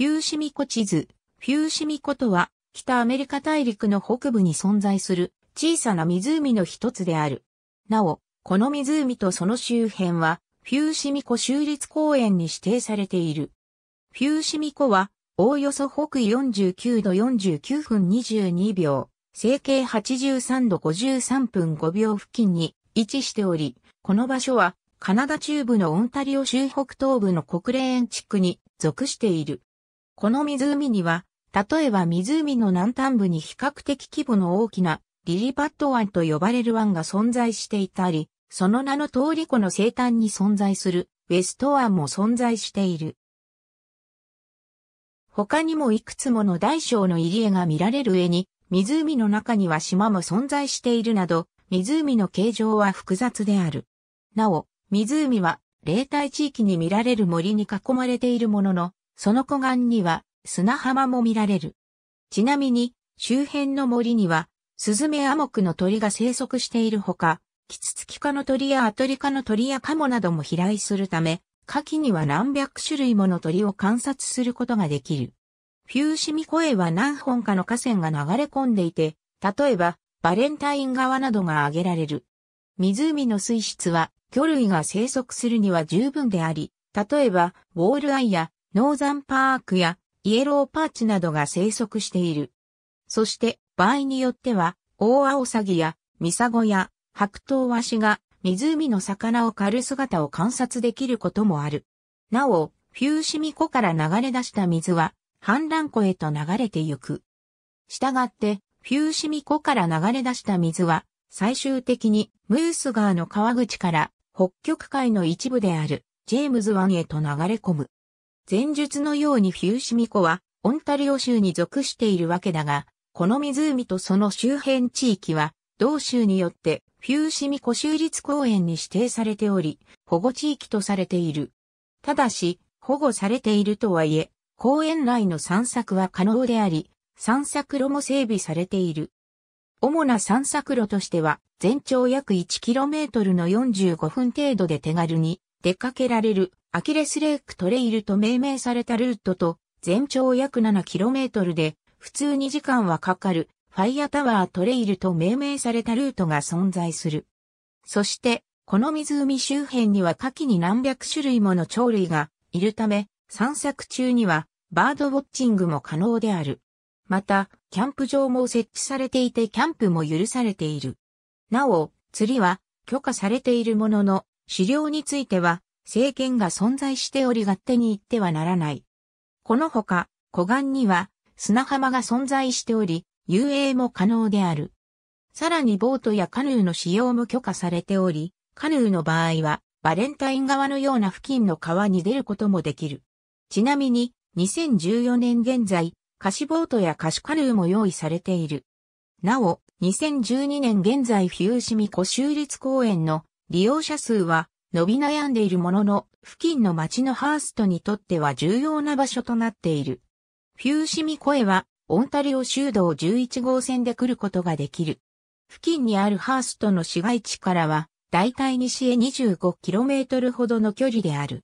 フューシミコ地図。フューシミコとは、北アメリカ大陸の北部に存在する小さな湖の一つである。なお、この湖とその周辺は、フューシミコ州立公園に指定されている。フューシミコは、おおよそ北緯49度49分22秒、西経83度53分5秒付近に位置しており、この場所はカナダ中部のオンタリオ州北東部の国連地区に属している。この湖には、例えば湖の南端部に比較的規模の大きなリリパット湾と呼ばれる湾が存在していたり、その名の通り湖の西端に存在するウェスト湾も存在している。他にもいくつもの大小の入り江が見られる上に、湖の中には島も存在しているなど、湖の形状は複雑である。なお、湖は冷帯地域に見られる森に囲まれているものの、その湖岸には砂浜も見られる。ちなみに、周辺の森には、スズメアモクの鳥が生息しているほか、キツツキ科の鳥やアトリ科の鳥やカモなども飛来するため、夏季には何百種類もの鳥を観察することができる。フューシミコエは何本かの河川が流れ込んでいて、例えば、バレンタイン川などが挙げられる。湖の水質は、魚類が生息するには十分であり、例えば、ウォールアイやノーザンパークやイエローパーチなどが生息している。そして、場合によっては、大アオサギやミサゴや白頭ワシが湖の魚を狩る姿を観察できることもある。なお、フューシミ湖から流れ出した水は、氾濫湖へと流れてゆく。したがって、フューシミ湖から流れ出した水は、最終的にムース川の川口から北極海の一部であるジェームズ湾へと流れ込む。前述のようにフューシミ湖はオンタリオ州に属しているわけだが、この湖とその周辺地域は同州によってフューシミ湖州立公園に指定されており、保護地域とされている。ただし、保護されているとはいえ、公園内の散策は可能であり、散策路も整備されている。主な散策路としては、全長約 1km の45分程度で手軽に出かけられるアキレスレークトレイルと命名されたルートと、全長約 7km で普通に時間はかかるファイアタワートレイルと命名されたルートが存在する。そして、この湖周辺には下記に何百種類もの鳥類がいるため、散策中にはバードウォッチングも可能である。また、キャンプ場も設置されていてキャンプも許されている。なお、釣りは許可されているものの、狩猟については制限が存在しており勝手に行ってはならない。このほか、湖岸には砂浜が存在しており、遊泳も可能である。さらにボートやカヌーの使用も許可されており、カヌーの場合はバレンタイン川のような付近の川に出ることもできる。ちなみに、2014年現在、貸しボートや貸しカヌーも用意されている。なお、2012年現在フューシミ湖州立公園の利用者数は伸び悩んでいるものの、付近の町のハーストにとっては重要な場所となっている。フューシミ湖へは、オンタリオ州道11号線で来ることができる。付近にあるハーストの市街地からは、だいたい西へ 25km ほどの距離である。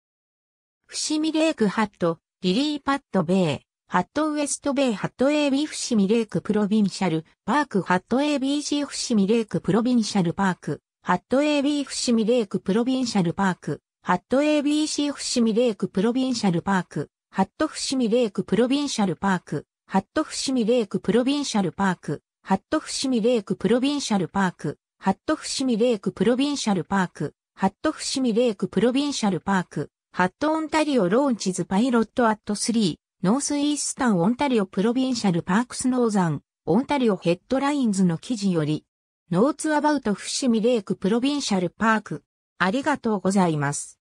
伏見レークハット、リリーパットベイ、ハットウエストベイハット AB 伏見レークプロビンシャルパークハット ABC 伏見レークプロビンシャルパークハット AB 伏見レークプロビンシャルパーク。ハット ABC 伏見レークプロビンシャルパーク。ハット伏見レークプロビンシャルパーク。ハット伏見レークプロビンシャルパーク。ハット伏見レークプロビンシャルパーク。ハット伏見レークプロビンシャルパーク。ハット伏見レークプロビンシャルパーク。ハットオンタリオローンチズパイロットアット3ノースイースタンオンタリオプロビンシャルパークスノーザン、オンタリオヘッドラインズの記事より、ノーツアバウト伏見レイクプロビンシャルパーク、ありがとうございます。